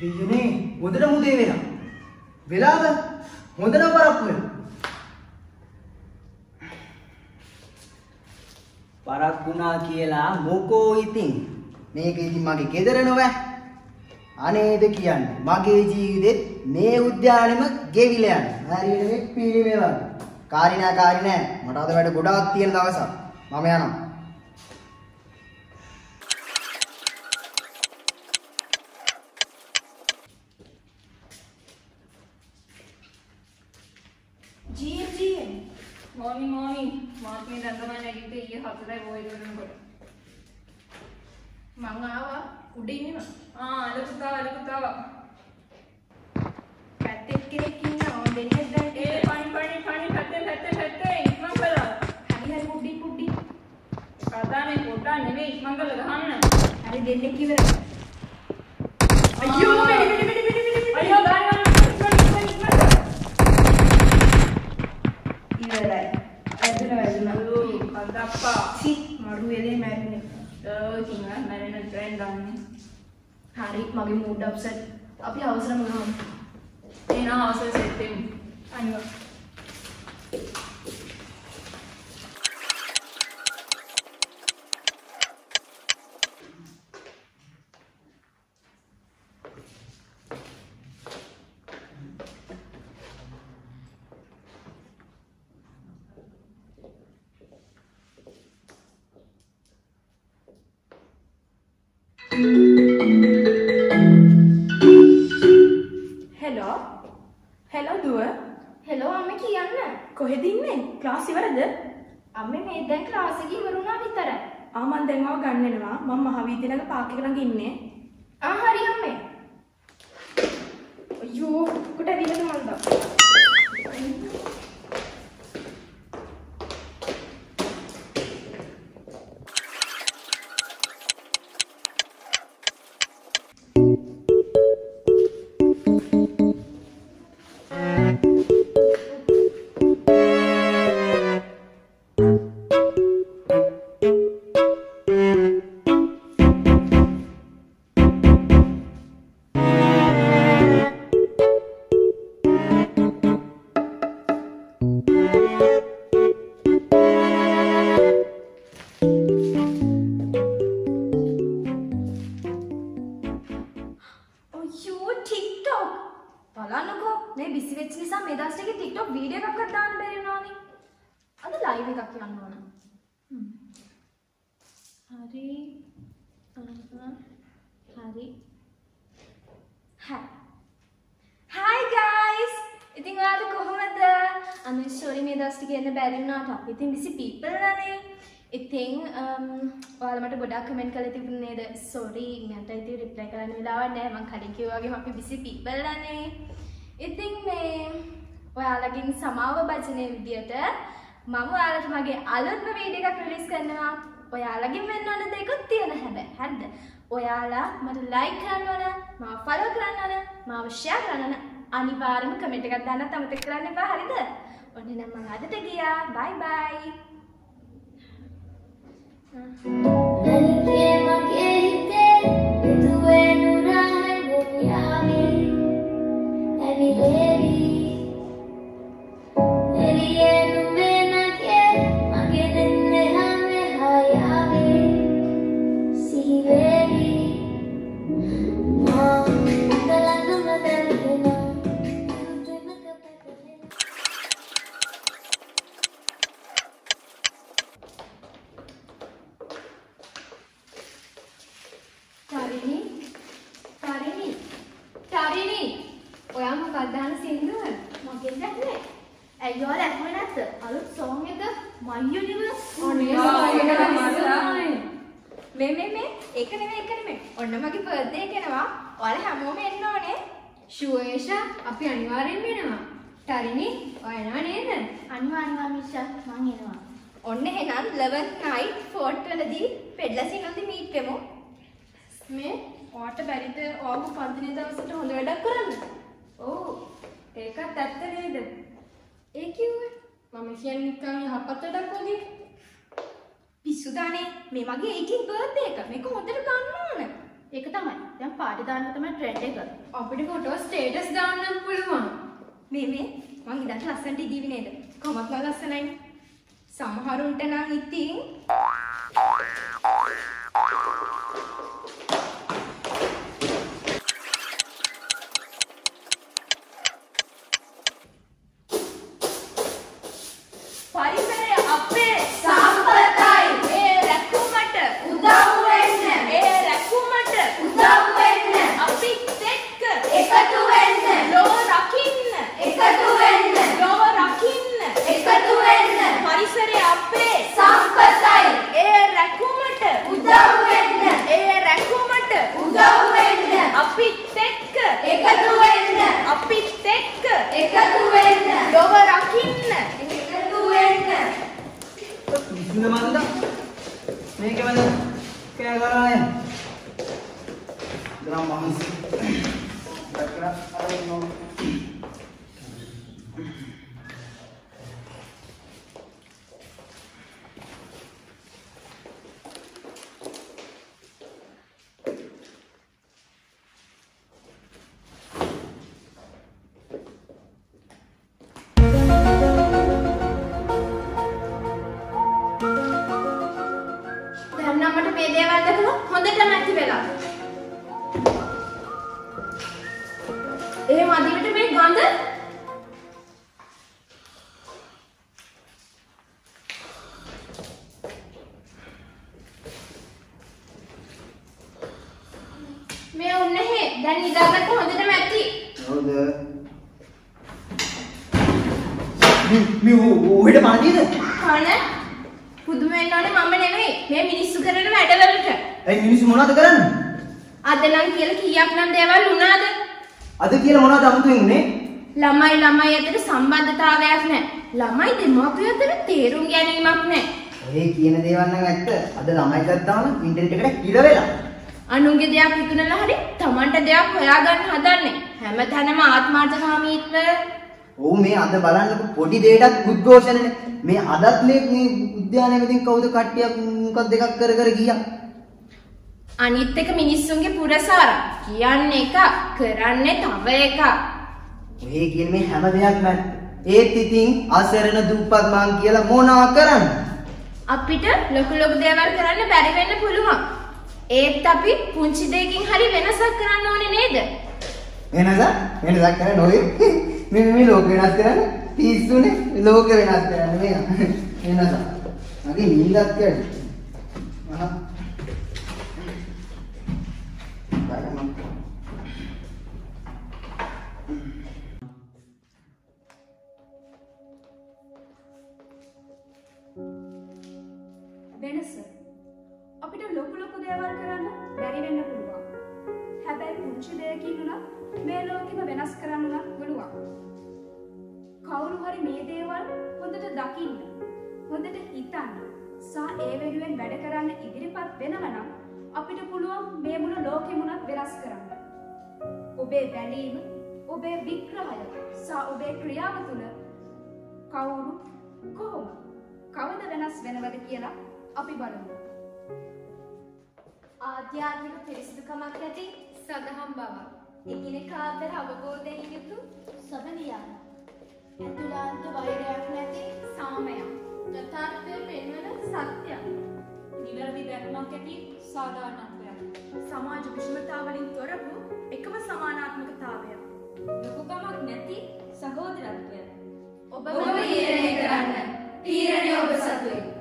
දෙයනේ හොඳට මුදේ වෙලා. වෙලාද? හොඳට පරක්කු වෙලා. පරක්කුණා කියලා මොකෝ ඉතින්? මේක ඉතින් මගේ ගෙදර නොවැ. අනේද කියන්නේ මගේ ජීවිතෙත් මේ උද්‍යානෙම ගෙවිලා යනවා. හරියට මේ පීලිමේ වගේ. කාරිනා කාරිනෑ මට අද වැඩ ගොඩාක් තියෙන දවසක්. මම යනවා. ජීන් ජීන් මෝනි මෝනි මාත් මේ දැන් තමයි නැගිට්ටේ ඊයේ හතරයි බෝයි කරනකොට. මං ආවා උඩින් එනවා. ආ අල පුතා අල පුතා. පැත්තෙත් කෙනෙක් ඉන්නවා. දෙන්නේ දැන් ඒ පනි පනි පනි පැත්තේ පැත්තේ පැත්තේ ඉක්මන් කළා. හරි හරි පුඩි පුඩි. කතානේ පොඩ්ඩක් නෙමෙයි ඉක්මන් කළා ගහන්න. හරි දෙන්නෙක් ඉවර. අයියෝ මෙඩි මෙඩි මෙඩි මෙඩි. අයියෝ ගාන ගාන ඉක්මන් ඉක්මන් ඉක්මන්. ඉවරයි. වැදුන වැදුන. අලු කද්දප්පා. සි මරු වෙලේ මැරුනේ. ඒ කිංගා මැරෙන ට්‍රෙන්ඩ් ගන්න. හරි මගේ මූඩ් අප්සෙට්. අපි අවසරම ගමු. එන හවස සෙට් වෙමු. අනිවා. හෙලෝ අම්ම කියන්න. කොහෙද ඉන්නේ? ක්ලාස් ඉවරද? අම්ම මේ දැන් ක්ලාස් එක ඉවරුණා විතරයි. ආ මං දැන් ආව ගන්න එනවා මම මහවීදි ළඟ පාක් එක ළඟ ඉන්නේ. ආ හරි අම්මේ. අයියෝ කොට ඇවිල්ලාද මන්දා බලන්නකෝ. මේ බිසි වෙච්ච නිසා මේ දවස් ටිකේ TikTok වීඩියෝ එකක්වත් දාන්න බැරි වුණානේ. අද ලයිව් එකක් යන්න ඕන. හ්ම්. හරි. අහ්, හරි. හයි ගයිස් ඉතින් ඔයාලා කොහොමද? අනේ සෝරි මේ දවස් ටික එන්න බැරි වුණාට. අපි ඉතින් බිසි පීපල් නනේ ඉතින් um, ඔයාලා මට ගොඩාක් කමෙන්ට් කරලා තිබුණේ නේද? සෝරි මට ඉතින් රිප්ලයි කරන්න වෙලාවක් නැහැ. මං කලින් කිව්වා වගේම අපි බිසි පීපල් නනේ ඉතින් මේ ඔයාලගෙන් සමාව භජනය විදියට මම ඔයාලට මගේ අලුත්ම වීඩියෝ එකක් රිලීස් කරනවා. ඔයාලගෙන් වෙන්න ඕන දෙයක්ත් තියෙන හැබැයි. හරිද? ඔයාලා මට ලයික් කරන්න ඕන මාව ෆලෝ කරන්න ඕන මාව ෂෙයා කරන්න ඕන අනිවාර්යයෙන්ම කමෙන්ට් එකක් දාන්නත් අමතක කරන්න එපා. හරිද? ඔන්න නම් මම අදට ගියා. බයි බයි Mm-hmm. ඔයා මොකක්ද අහන සින්දුව මගෙන් දැක්නේ ඇයි ඔයාලා ඇහුවේ නැද්ද? අලුත් සෝං එක මයියෝ නිව ඔනේ මේ මේ මේ. ඒක නෙමෙයි ඒක නෙමෙයි. ඔන්න මගේ බර්ත්ඩේ එක එනවා ඔයාලා හැමෝම එන්න ඕනේ. ෂුවේෂා අපි අනිවාර්යෙන් වෙනවා. ටරිනි ඔය එනවා නේද? අනිවා අනිවා මිෂා. මං එනවා. ඔන්න එහෙනම් 11 night fort වලදී පෙඩ්ලසින් වලදී මීට් වෙමු. මේ ඔයාට බැරිද ඔයාගේ පන්තිනේ දවසට හොඳ වැඩක් කරන්න? ඔව් ඒකත් ඇත්ත නේද ඒ කිව්වේ මම කියන්නේ නිකන් යහපත් වැඩක් වගේ පිස්සු දානේ මේ මගේ ඒකින් බර්ත්ඩේ එක. මේක හොඳට ගන්න ඕන. ඒක තමයි. දැන් පාටි දාන්න තමයි ට්‍රෙන්ඩ් එක. අපිට ෆොටෝ ස්ටේටස් දාන්නත් පුළුවන් මේ මේ මං ඉදන්ට ලස්සනට ඉදීවි නේද? කොහොමත් මම ලස්සනයි. සමහරුන්ට නම් ඉතින් පරිසරය අපේ සම්පතයි. ඒ රැකුමට උදව් වෙන්න. ඒ රැකුමට උදව් වෙන්න. අපිත් එක්ක එකතු වෙන්න. ලෝ රකින්න. එකතු වෙන්න. ලෝ රකින්න. එකතු වෙන්න. පරිසරය අපේ සම්පතයි. ඒ රැකුමට උදව් වෙන්න. ඒ රැකුමට උදව් වෙන්න. අපිත් එක්ක එකතු වෙන්න. අපිත් එක්ක එකතු වෙන්න. ලොව රකින්න. එකතු වෙන්න. ඉන්න මන්ද මේක මන්ද කෑ කරාය ග්‍රාම මහන්සි දැක්කලා අර නෝ දැන් නිදාගත්ත හොඳටම ඇති. හවුද මේ ඔහෙට පාටිද කන පුදුම වෙන්න ඕනේ මම නෙමෙයි. මේ මිනිස්සු කරන වැඩවලට. ඒ මිනිස්සු මොනවද කරන්නේ අද නම් කියලා කීයක් නම් දේවල් වුණාද? අද කියලා මොනවද අමුතුවෙන් උනේ ළමයි ළමයි අතර සම්බන්ධතාවයක් නැහැ. ළමයි දෙමාපියෝ අතර තේරුම් ගැනීමක් නැහැ. ඔය කියන දේවල් නම් ඇත්ත අද ළමයි ගත්තාම ඉන්ටර්නෙට් එකට කිල වෙලා අනුන්ගේ දෙයක් විකුණලා හරි Tamanට දෙයක් හොයාගන්න හදන්නේ. හැමතැනම ආත්මාර්ථකාමීත්වය ඔව් මේ අද බලන්නකො පොඩි දෙයකටත් උද්ඝෝෂණනේ මේ අදත් මේ උද්‍යානයේ ඉතින් කවුද කට්ටියක් මොකක් දෙකක් කර කර ගියා අනිත් එක මිනිස්සුන්ගේ පුරසාර. කියන්නේ එක, කරන්නේ තව එකක්. ඔය කියන මේ හැම දෙයක්ම ඒත් ඉතින් අසරණ දුප්පත් මං කියලා මොනා කරන්නේ අපිට ලොකු ලොකු දේවල් කරන්න බැරි වෙන්න පුළුවන්. ඒත් අපි පුංචි දෙයකින් හරි වෙනසක් කරන්න ඕනේ නේද? වෙනස වෙනසක් කරන්න ඔය මේ මේ ලෝක වෙනස් කරන්න. පිස්සුනේ ලෝක වෙනස් කරන්න මේ වෙනස මගේ නින්දත් කියන්නේ අහ බලන්න වෙනස බැරි වෙන්න පුළුවන්. හැබැයි පුංචි දෙයකින් උනත් මේ ලෝකෙම වෙනස් කරන්න උනත් පුළුවන්. කවුරු හරි මේ දේවල් හොඳට දකින්න, හොඳට හිතන්න, සහ ඒ වෙනුවෙන් වැඩ කරන්න ඉදිරිපත් වෙනවා නම් අපිට පුළුවන් මේ මුළු ලෝකෙම උනත් වෙනස් කරන්න. ඔබේ බැලීම, ඔබේ විග්‍රහය සහ ඔබේ ක්‍රියාව තුළ කවුරු කොහොම කවද වෙනස් වෙනවද කියලා අපි බලමු. ආධ්‍යාත්මික පිරිසිදුකමක් ඇති සදහම් බවක් එකිනෙකා අතර අවබෝධයෙන් යුතු සබලියාන. ඇතුළාන්ත වෛරයක් නැති සාමයක්. යථාර්ථය පෙන්වන සත්‍යයක්. නිවැරදි දැක්මක් ඇති සාධාරණත්වයක්. සමාජ විෂමතා වලින් තොර වූ එකම සමානාත්මකතාවය. ලොකුකමක් නැති සහෝදරත්වය. ඔබ ඔබ තීරණය කරන්න තීරණය ඔබ සතුයි